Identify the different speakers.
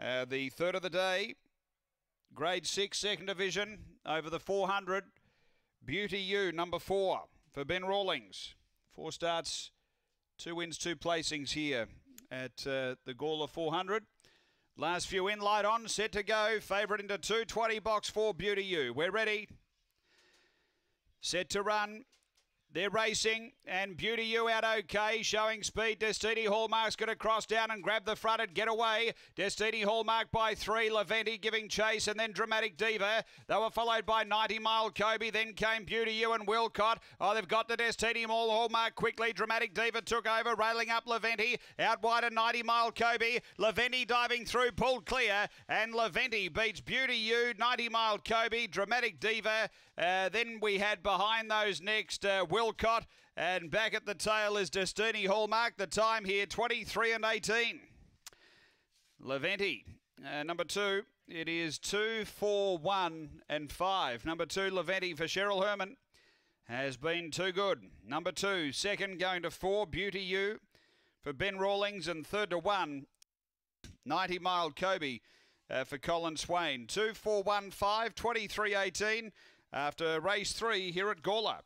Speaker 1: Uh, the third of the day, grade six, second division, over the 400. Beauty U, number four for Ben Rawlings. Four starts, two wins, two placings here at uh, the Gawler 400. Last few in, light on, set to go. Favourite into 220, box four, Beauty U. We're ready. Set to run. They're racing, and Beauty U out okay, showing speed. Destiny Hallmark's going to cross down and grab the front and get away. Destiny Hallmark by three, Leventi giving chase, and then Dramatic Diva. They were followed by 90 Mile Kobe, then came Beauty U and Wilcott. Oh, they've got the Destiny Mall Hallmark quickly. Dramatic Diva took over, railing up Leventi. Out wide a 90 Mile Kobe. Leventi diving through, pulled clear, and Leventi beats Beauty U, 90 Mile Kobe, Dramatic Diva. Uh, then we had behind those next uh, Wilcott, and back at the tail is Destiny Hallmark. The time here 23 and 18. Leventi, uh, number two. It is two, four, one, and five. Number two, Leventi for Cheryl Herman has been too good. Number two, second going to four, Beauty U for Ben Rawlings, and third to one, 90 Mile Kobe uh, for Colin Swain. Two, four, one, five, 23 18 after race three here at Gawler.